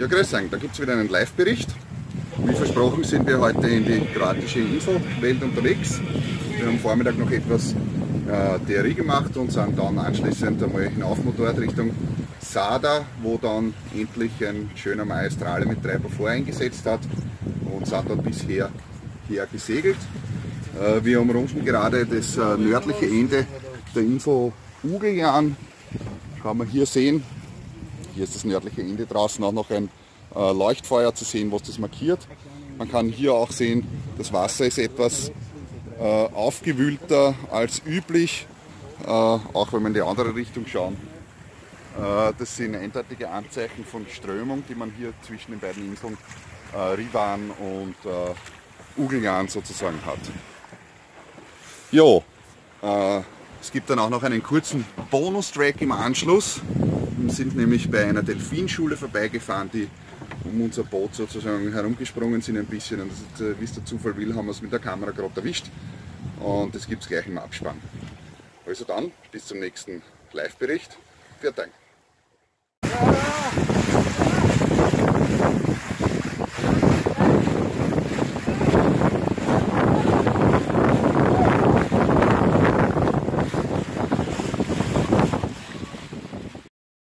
Ja, grüß euch, da gibt es wieder einen Live-Bericht. Wie versprochen sind wir heute in die kroatische Infowelt unterwegs. Wir haben am Vormittag noch etwas äh, Theorie gemacht und sind dann anschließend einmal hinaufmotoriert Richtung Sada, wo dann endlich ein schöner Maestrale mit Treiber voreingesetzt hat und sind dann bisher hier gesegelt. Äh, wir umrunden gerade das äh, nördliche Ende der Info Ugeljahn. Kann man hier sehen, hier ist das nördliche Ende draußen auch noch ein äh, Leuchtfeuer zu sehen, was das markiert. Man kann hier auch sehen, das Wasser ist etwas äh, aufgewühlter als üblich, äh, auch wenn wir in die andere Richtung schauen. Äh, das sind eindeutige Anzeichen von Strömung, die man hier zwischen den beiden Inseln äh, Rivan und äh, Ugeljan sozusagen hat. Jo, es gibt dann auch noch einen kurzen Bonustrack im Anschluss. Sind nämlich bei einer Delfinschule vorbeigefahren, die um unser Boot sozusagen herumgesprungen sind ein bisschen. Und ist, wie es der Zufall will, haben wir es mit der Kamera gerade erwischt. Und das gibt es gleich im Abspann. Also dann, bis zum nächsten Live-Bericht. Vielen Dank.